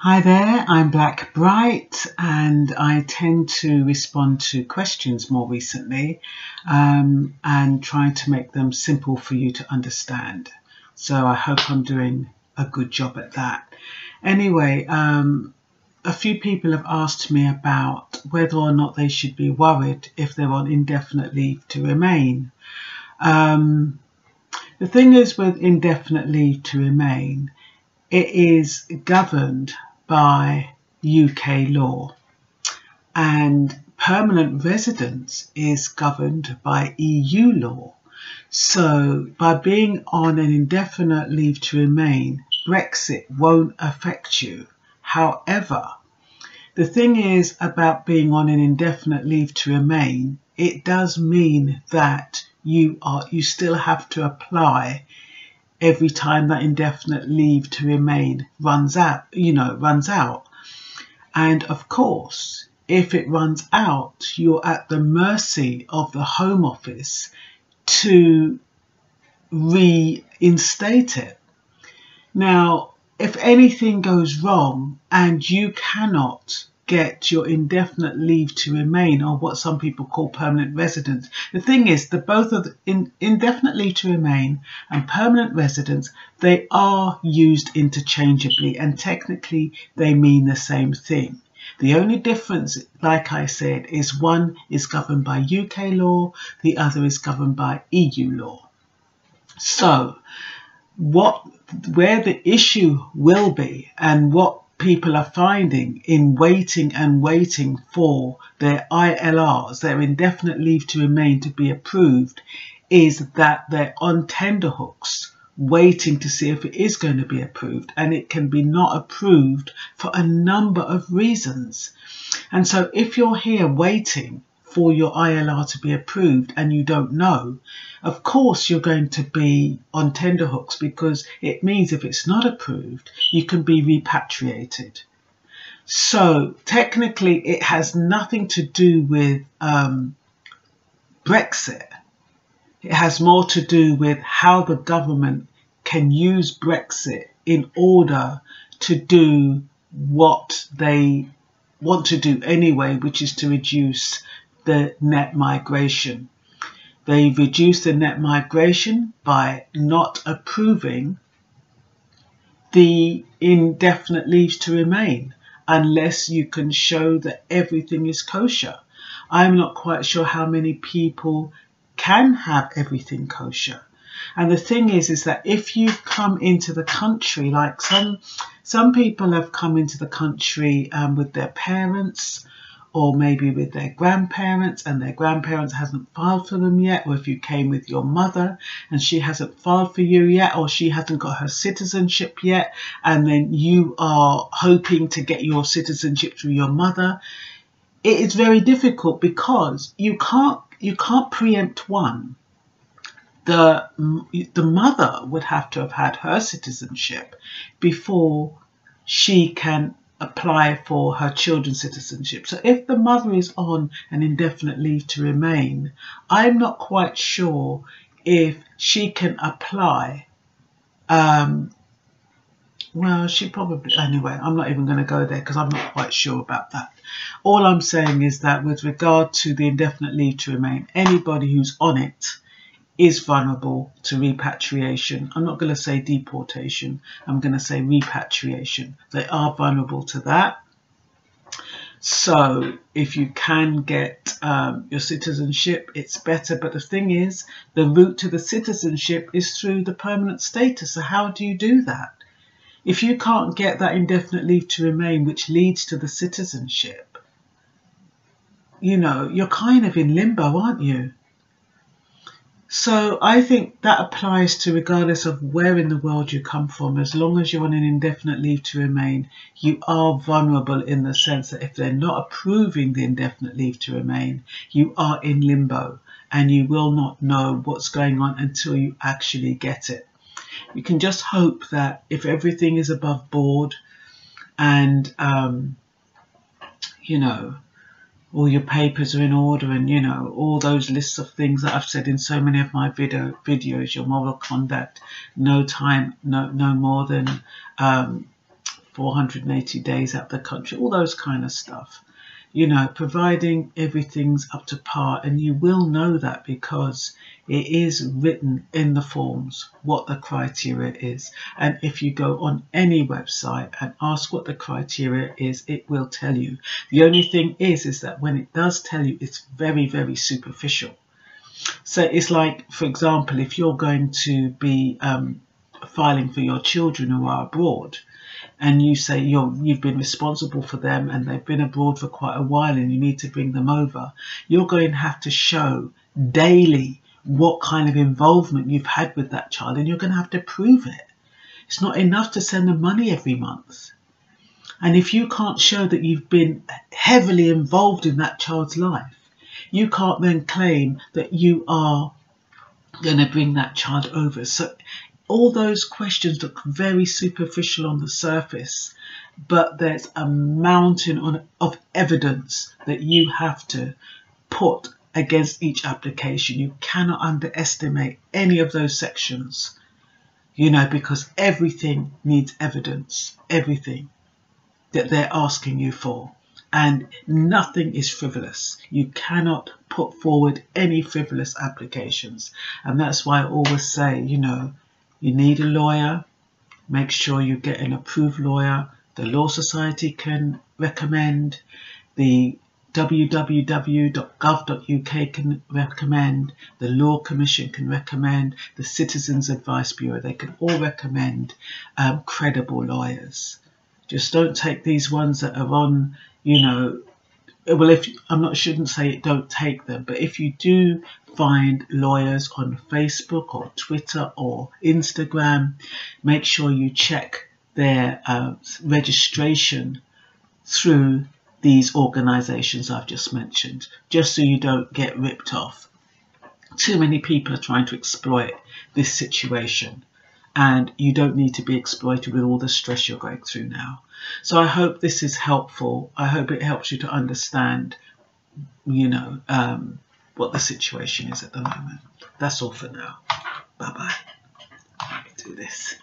Hi there, I'm Blackbright and I tend to respond to questions more recently um, and trying to make them simple for you to understand. So I hope I'm doing a good job at that. Anyway, um, a few people have asked me about whether or not they should be worried if they're on indefinite leave to remain. Um, the thing is with indefinite leave to remain, it is governed by UK law and permanent residence is governed by EU law. So by being on an indefinite leave to remain, Brexit won't affect you. However, the thing is about being on an indefinite leave to remain, it does mean that you are you still have to apply every time that indefinite leave to remain runs out, you know, runs out. And of course, if it runs out, you're at the mercy of the Home Office to reinstate it. Now, if anything goes wrong and you cannot get your indefinite leave to remain or what some people call permanent residence. The thing is that both of in, indefinite leave to remain and permanent residence, they are used interchangeably and technically they mean the same thing. The only difference, like I said, is one is governed by UK law, the other is governed by EU law. So, what where the issue will be and what people are finding in waiting and waiting for their ILRs, their indefinite leave to remain to be approved, is that they're on tenderhooks waiting to see if it is going to be approved and it can be not approved for a number of reasons. And so if you're here waiting for your ILR to be approved and you don't know, of course you're going to be on tenderhooks because it means if it's not approved, you can be repatriated. So technically, it has nothing to do with um, Brexit. It has more to do with how the government can use Brexit in order to do what they want to do anyway, which is to reduce the net migration. They reduced the net migration by not approving the indefinite leaves to remain unless you can show that everything is kosher. I'm not quite sure how many people can have everything kosher. And the thing is, is that if you've come into the country, like some some people have come into the country um, with their parents or maybe with their grandparents and their grandparents hasn't filed for them yet, or if you came with your mother and she hasn't filed for you yet, or she hasn't got her citizenship yet, and then you are hoping to get your citizenship through your mother, it is very difficult because you can't you can't preempt one. The the mother would have to have had her citizenship before she can apply for her children's citizenship. So if the mother is on an indefinite leave to remain, I'm not quite sure if she can apply. Um, well, she probably, anyway, I'm not even going to go there because I'm not quite sure about that. All I'm saying is that with regard to the indefinite leave to remain, anybody who's on it is vulnerable to repatriation. I'm not going to say deportation, I'm going to say repatriation. They are vulnerable to that. So if you can get um, your citizenship, it's better. But the thing is, the route to the citizenship is through the permanent status. So how do you do that? If you can't get that indefinite leave to remain, which leads to the citizenship, you know, you're kind of in limbo, aren't you? So I think that applies to regardless of where in the world you come from, as long as you're on an indefinite leave to remain, you are vulnerable in the sense that if they're not approving the indefinite leave to remain, you are in limbo and you will not know what's going on until you actually get it. You can just hope that if everything is above board and, um, you know, all your papers are in order and you know all those lists of things that I've said in so many of my video videos your moral conduct no time no no more than um, 480 days out the country, all those kind of stuff. You know, providing everything's up to par, and you will know that because it is written in the forms what the criteria is. And if you go on any website and ask what the criteria is, it will tell you. The only thing is, is that when it does tell you, it's very, very superficial. So it's like, for example, if you're going to be um, filing for your children who are abroad, and you say you're, you've been responsible for them and they've been abroad for quite a while and you need to bring them over, you're going to have to show daily what kind of involvement you've had with that child and you're going to have to prove it. It's not enough to send them money every month. And if you can't show that you've been heavily involved in that child's life, you can't then claim that you are going to bring that child over. So all those questions look very superficial on the surface, but there's a mountain on, of evidence that you have to put against each application. You cannot underestimate any of those sections, you know, because everything needs evidence, everything that they're asking you for. And nothing is frivolous. You cannot put forward any frivolous applications. And that's why I always say, you know, you need a lawyer. Make sure you get an approved lawyer. The Law Society can recommend. The www.gov.uk can recommend. The Law Commission can recommend. The Citizens Advice Bureau, they can all recommend um, credible lawyers. Just don't take these ones that are on, you know, well, if I'm not, shouldn't say it, don't take them, but if you do find lawyers on Facebook or Twitter or Instagram, make sure you check their uh, registration through these organizations I've just mentioned, just so you don't get ripped off. Too many people are trying to exploit this situation and you don't need to be exploited with all the stress you're going through now. So I hope this is helpful. I hope it helps you to understand, you know, um, what the situation is at the moment. That's all for now. Bye bye. Let me do this.